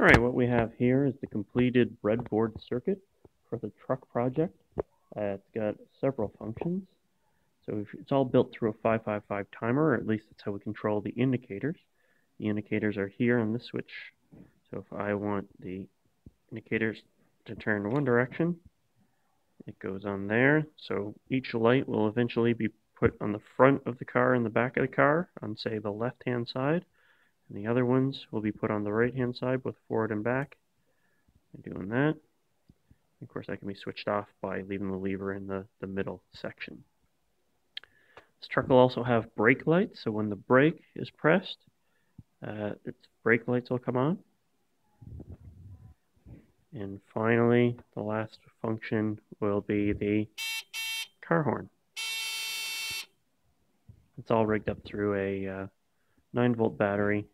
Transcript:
All right, what we have here is the completed breadboard circuit for the truck project. Uh, it's got several functions. So it's all built through a 555 timer, or at least that's how we control the indicators. The indicators are here on the switch. So if I want the indicators to turn one direction, it goes on there. So each light will eventually be put on the front of the car and the back of the car on, say, the left-hand side. And the other ones will be put on the right-hand side, both forward and back. And doing that. Of course, that can be switched off by leaving the lever in the, the middle section. This truck will also have brake lights, so when the brake is pressed, uh, its brake lights will come on. And finally, the last function will be the car horn. It's all rigged up through a uh, 9 volt battery